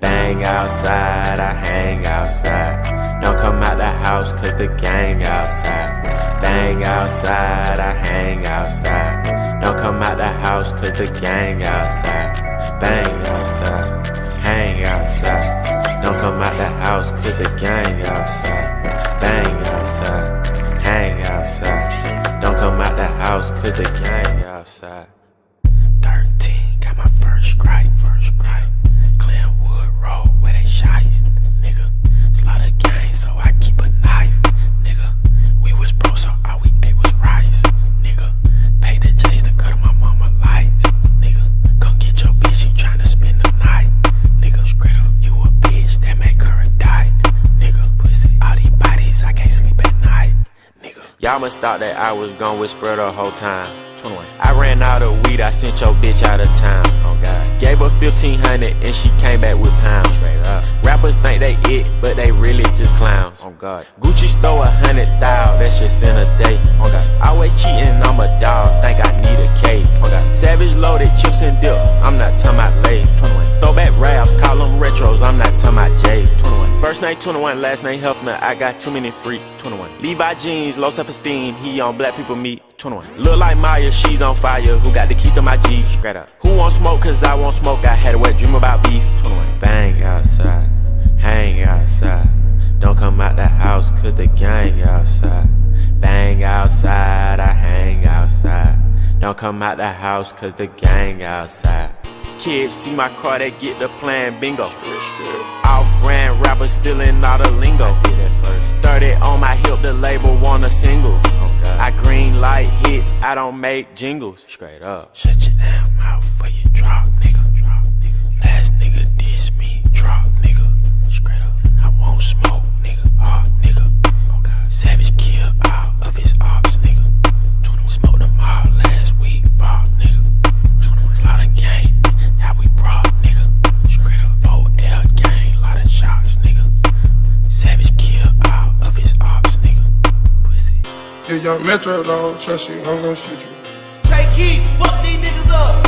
Bang outside, I hang outside. Don't come out the house cause the gang outside. Bang outside, I hang outside. Don't come out the house cause the gang outside. Bang outside, hang outside. Don't come out the house cause the gang outside. Bang outside, hang outside. Don't come out the house cause the gang outside. 13, got my first strike, first strike. Y'all must thought that I was gone whisper the whole time. 21. I ran out of weed, I sent your bitch out of town. Oh God. Gave her 1500 and she came back with pounds. Straight up. Rappers think they it, but they really just clowns. Oh God. Gucci stole a hundred thou, that's just in a day. Oh God. Always cheating, I'm a First name 21, last name Hefner, I got too many freaks. 21. Levi jeans, low self esteem, he on black people meet. 21. Look like Maya, she's on fire. Who got the keys to my G? Straight up. Who want smoke? Cause I want smoke. I had a wet dream about beef. 21. Bang outside, hang outside. Don't come out the house cause the gang outside. Bang outside, I hang outside. Don't come out the house cause the gang outside. Kids see my car, they get the plan bingo. Off brand rappers stealing all the lingo. 30 on my hip, the label want a single. I green light hits, I don't make jingles. Straight up. Young Metro don't trust you, I'm gonna shoot you. Take heat, fuck these niggas up.